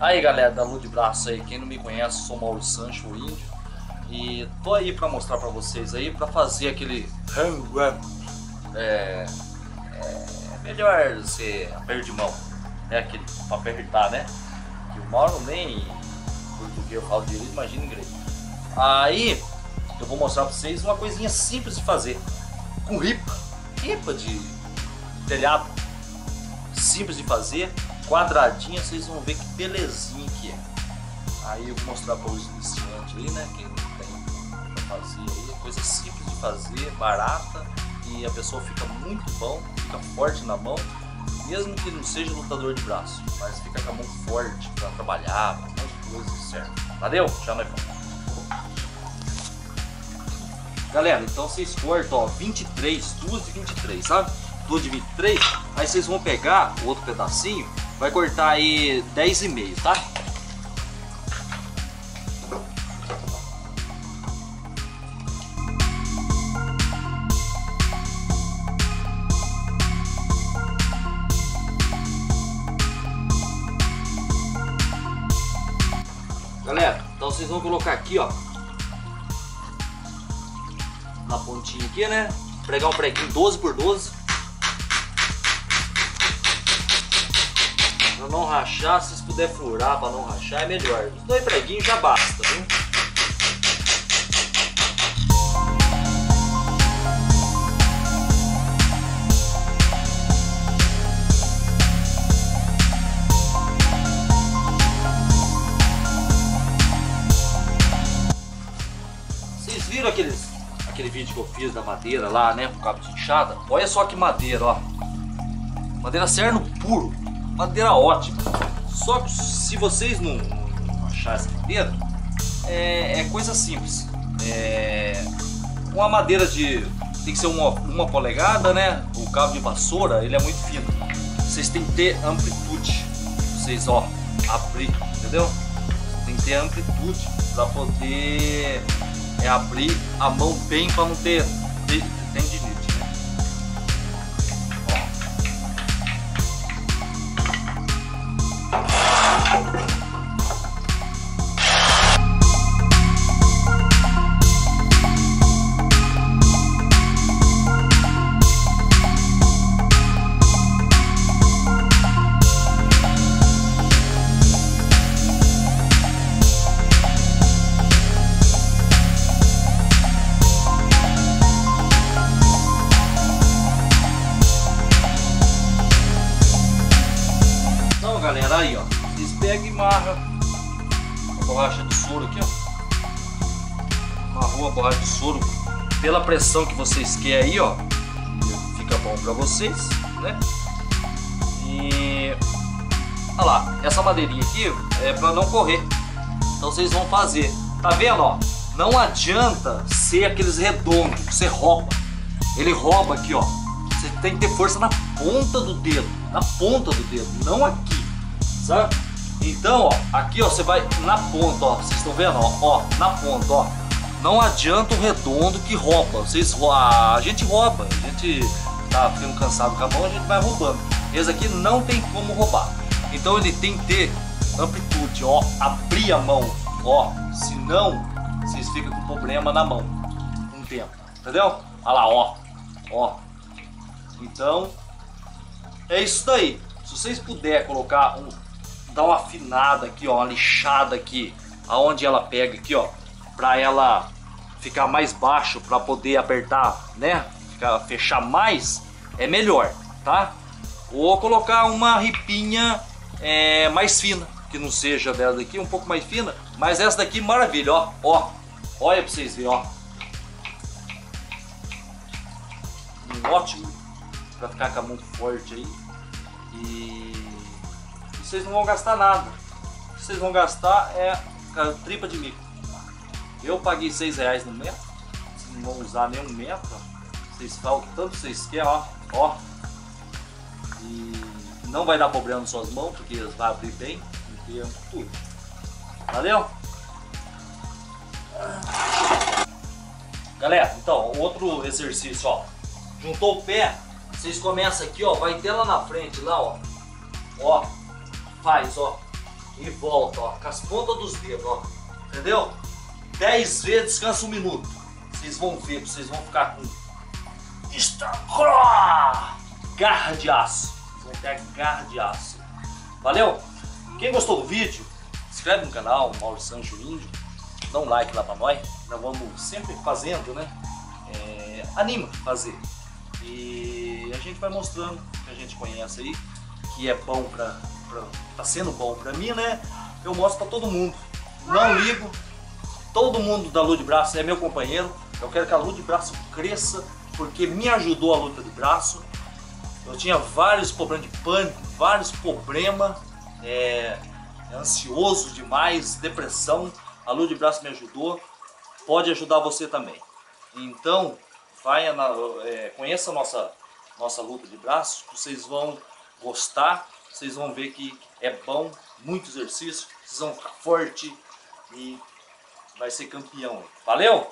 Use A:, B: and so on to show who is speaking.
A: Aí galera da Lua de Braço aí, quem não me conhece, sou Mauro Sancho, o índio. E tô aí pra mostrar pra vocês aí, pra fazer aquele é, é melhor você aperto de mão, né, aquele pra apertar, né Que o Mauro nem português eu falo direito, imagina inglês Aí, eu vou mostrar pra vocês uma coisinha simples de fazer Com ripa, ripa de telhado Simples de fazer quadradinha, vocês vão ver que belezinha que é. Aí eu vou mostrar para os iniciantes aí, né? Quem tem pra fazer aí, coisa simples de fazer, barata e a pessoa fica muito bom, fica forte na mão, mesmo que não seja lutador de braço, mas fica com a mão forte para trabalhar, pra um monte de coisa que serve. Valeu? Já nós vamos. Galera, então vocês cortam, ó, 23, duas de 23, sabe? Duas de 23, aí vocês vão pegar o outro pedacinho Vai cortar aí 10,5, tá? Vão colocar aqui, ó. Na pontinha aqui, né? Pregar um preguinho 12 por 12 Pra não rachar, se puder furar pra não rachar, é melhor. Os dois preguinhos já basta, viu? Fiz da madeira lá, né? Com cabo de enxada? Olha só que madeira, ó. Madeira cerno puro madeira ótima. Só que se vocês não, não acharem essa madeira, é, é, coisa simples. É, uma madeira de. tem que ser uma, uma polegada, né? O cabo de vassoura ele é muito fino. Vocês têm que ter amplitude. Vocês, ó, abrir, entendeu? Tem que ter amplitude para poder é, abrir a mão bem para não ter galera, aí ó, vocês pegam e marram a borracha de soro aqui ó, marrou a borracha de soro. Pela pressão que vocês querem aí ó, fica bom pra vocês, né, e olha lá, essa madeirinha aqui é pra não correr, então vocês vão fazer, tá vendo ó, não adianta ser aqueles redondos, você rouba, ele rouba aqui ó, você tem que ter força na ponta do dedo, na ponta do dedo, não aqui sabe? Então, ó, aqui ó, você vai na ponta, ó, vocês estão vendo, ó, ó, na ponta, ó. Não adianta o redondo que rouba, vocês a gente rouba, a gente tá ficando cansado com a mão, a gente vai roubando. Esse aqui não tem como roubar. Então ele tem que ter amplitude, ó, abrir a mão, ó, senão vocês ficam com problema na mão um tempo, entendeu? Olha lá, ó, ó. Então, é isso daí. Se vocês puderem colocar um dar uma afinada aqui, ó, uma lixada aqui, aonde ela pega aqui, ó, para ela ficar mais baixo, para poder apertar, né, ficar, fechar mais, é melhor, tá? Ou colocar uma ripinha é, mais fina, que não seja dessa daqui, um pouco mais fina, mas essa daqui maravilha, ó, ó, olha para vocês verem, ó. Um ótimo para ficar com a mão forte aí. E vocês não vão gastar nada. O que vocês vão gastar é a tripa de mico. Eu paguei 6 reais no metro. Vocês não vão usar nenhum metro. Vocês falam tanto vocês querem, ó. ó. E não vai dar problema nas suas mãos, porque elas vão abrir bem. dentro, tudo. Valeu? Galera, então, outro exercício, ó. Juntou o pé, vocês começam aqui, ó, vai ter lá na frente, lá, ó. Ó, faz, ó. E volta, ó, com as pontas dos dedos, ó. Entendeu? 10 vezes, descansa um minuto. Vocês vão ver, vocês vão ficar com garra de aço. Vocês vão ter garra de aço. Valeu? Quem gostou do vídeo, inscreve no canal, Mauro Sancho Índio. Dá um like lá pra nós. Nós vamos sempre fazendo, né? É, anima fazer. E a gente vai mostrando que a gente conhece aí, que é bom pra, pra tá sendo bom pra mim, né? Eu mostro pra todo mundo. Não ligo. Todo mundo da Lua de Braço é meu companheiro. Eu quero que a Lua de Braço cresça porque me ajudou a luta de braço. Eu tinha vários problemas de pânico, vários problemas, é, ansioso demais, depressão. A Lua de Braço me ajudou, pode ajudar você também. Então, vai na, é, conheça a nossa, nossa luta de braço, vocês vão gostar, vocês vão ver que é bom, muito exercício, vocês vão ficar forte e vai ser campeão. Valeu?